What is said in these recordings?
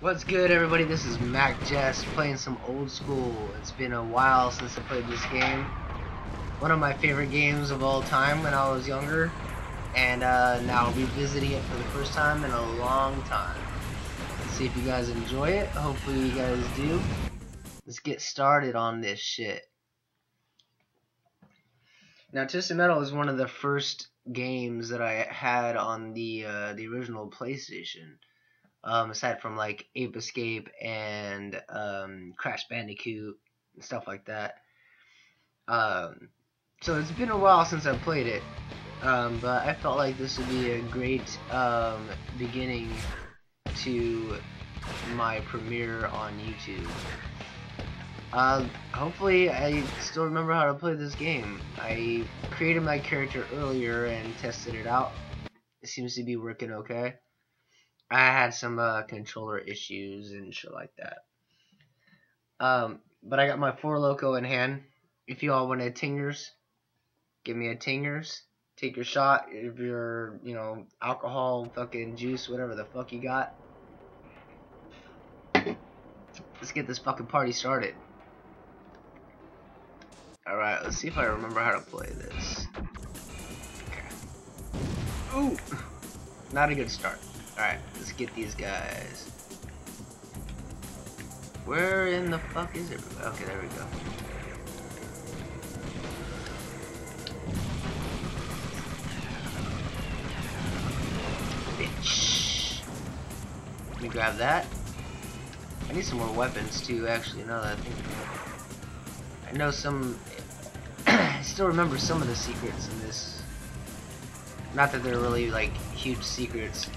What's good everybody, this is Mac Jess playing some old school. It's been a while since I played this game. One of my favorite games of all time when I was younger. And uh, now revisiting it for the first time in a long time. Let's see if you guys enjoy it. Hopefully you guys do. Let's get started on this shit. Now Twisted Metal is one of the first games that I had on the uh, the original PlayStation um, aside from like Ape Escape and um, Crash Bandicoot and stuff like that. Um, so it's been a while since I played it, um, but I felt like this would be a great um, beginning to my premiere on YouTube. Uh, hopefully I still remember how to play this game. I created my character earlier and tested it out. It seems to be working okay. I had some uh, controller issues and shit like that. Um, but I got my Four Loko in hand. If you all want a tingers, give me a tingers. Take your shot. If you're, you know, alcohol, fucking juice, whatever the fuck you got. Let's get this fucking party started. Alright, let's see if I remember how to play this. Okay. Ooh! Not a good start. Alright, let's get these guys. Where in the fuck is it? Okay, there we go. Bitch. Let me grab that. I need some more weapons too, actually, now that I think. I know some... I still remember some of the secrets in this. Not that they're really, like, huge secrets.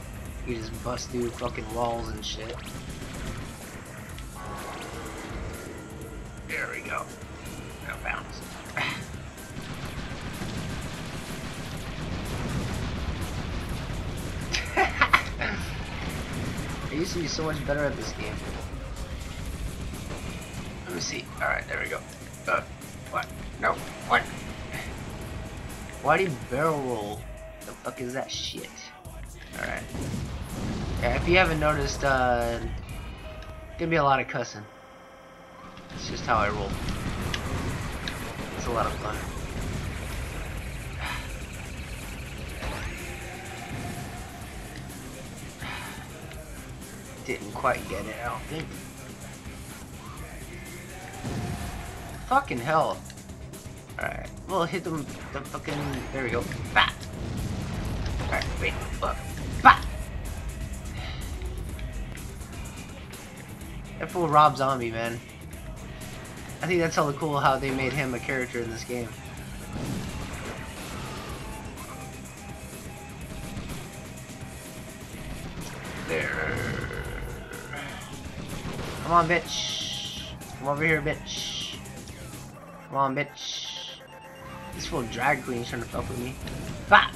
You just bust through fucking walls and shit. There we go. Now bounce. I used to be so much better at this game. Let me see. Alright, there we go. Uh, what? No, what? Why do you barrel roll? The fuck is that shit? Alright. Yeah, if you haven't noticed, uh, gonna be a lot of cussing. It's just how I roll. It's a lot of fun. Didn't quite get it, I don't think. Fucking hell. Alright, well hit them the fucking there we go. Bat! Alright, wait, look. Bat! That fool Rob Zombie, man. I think that's hella cool how they made him a character in this game. There. Come on, bitch. Come over here, bitch. Come on, bitch. This fool drag queen trying to fuck with me. Bah!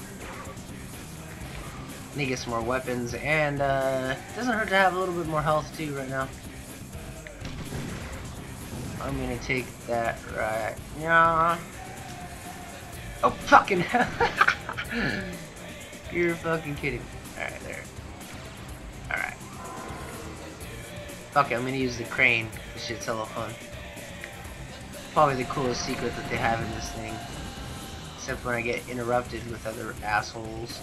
Need to get some more weapons, and uh, doesn't hurt to have a little bit more health too right now. I'm gonna take that right. Yeah. Oh fucking hell! You're fucking kidding. Me. Alright, there. Alright. Fuck it, I'm gonna use the crane. This shit's hella fun. Probably the coolest secret that they have in this thing. Except when I get interrupted with other assholes.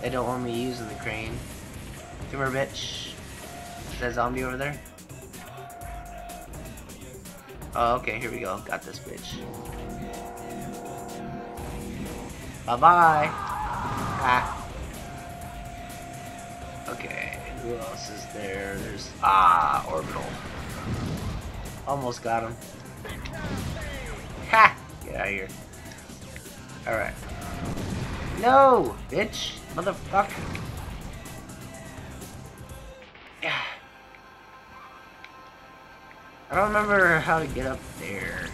They don't want me using the crane. Come here, bitch. Is that zombie over there? Oh, okay, here we go. Got this bitch. Bye-bye. Ah. Okay, who else is there? There's... Ah, Orbital. Almost got him. Ha! Get out of here. Alright. No! Bitch! Motherfucker! I don't remember how to get up there.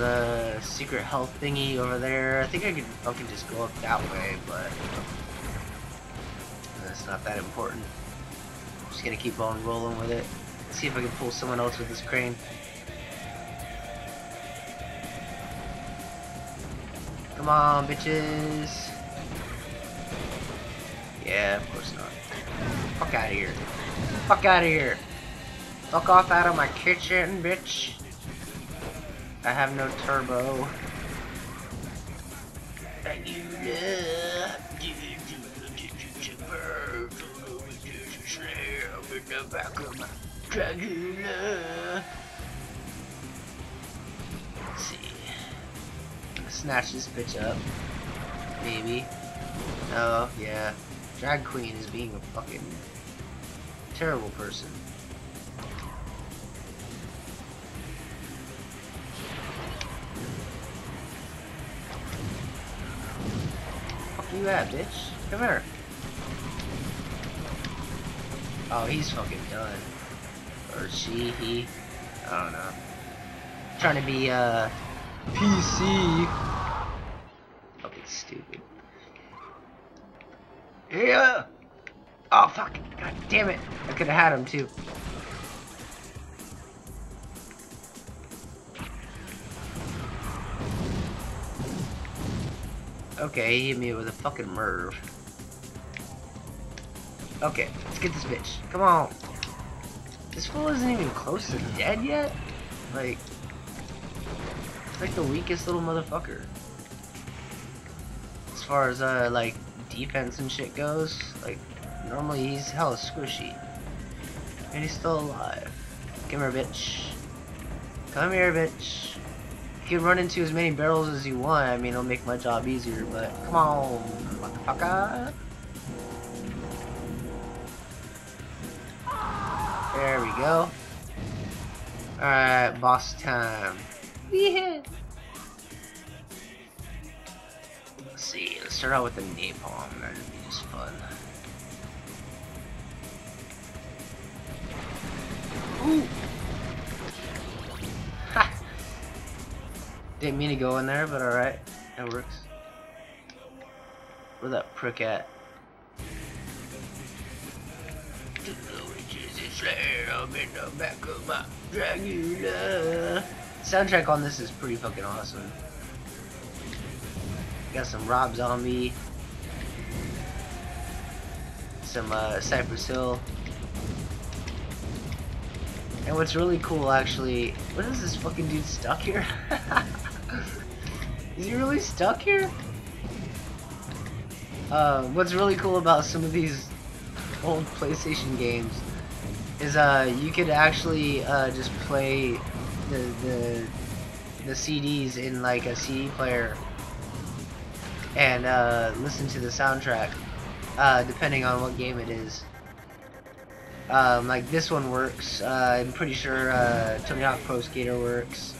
A secret health thingy over there. I think I could fucking just go up that way, but that's not that important. I'm just gonna keep on rolling with it. See if I can pull someone else with this crane. Come on, bitches. Yeah, of course not. Fuck out of here. Fuck out of here. Fuck off out of my kitchen, bitch. I have no turbo. Let's see. Snatch this bitch up. Maybe. Oh, yeah. Drag Queen is being a fucking terrible person. You at, bitch. Come here. Oh, he's fucking done. Or she, he. I don't know. Trying to be, uh, PC. Fucking stupid. Yeah! Oh, fuck. God damn it. I could have had him, too. Okay, he hit me with a fucking Merv. Okay, let's get this bitch. Come on. This fool isn't even close to dead yet? Like, it's like the weakest little motherfucker. As far as, uh, like, defense and shit goes, like, normally he's hella squishy. And he's still alive. Come here, bitch. Come here, bitch. You can run into as many barrels as you want. I mean, it'll make my job easier, but come on, motherfucker. There we go. Alright, boss time. Yeah. Let's see, let's start out with the napalm. That'd be just fun. Ooh. Didn't mean to go in there, but alright. That works. Where that prick at? Soundtrack on this is pretty fucking awesome. Got some Rob Zombie, some uh, Cypress Hill, and what's really cool actually, what is this fucking dude stuck here? is he really stuck here? Uh, what's really cool about some of these old PlayStation games is uh you could actually uh just play the the the CDs in like a CD player and uh, listen to the soundtrack uh, depending on what game it is. Um, like this one works. Uh, I'm pretty sure uh, Tony Hawk Pro Skater works.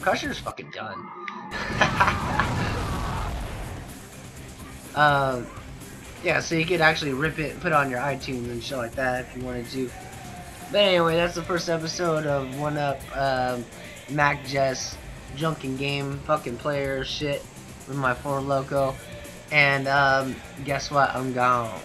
Crusher's fucking done. Um, yeah, so you could actually rip it, and put it on your iTunes and shit like that if you wanted to. But anyway, that's the first episode of One Up um, Mac Jess Junkin Game fucking player shit with my Four Loko. And um, guess what? I'm gone.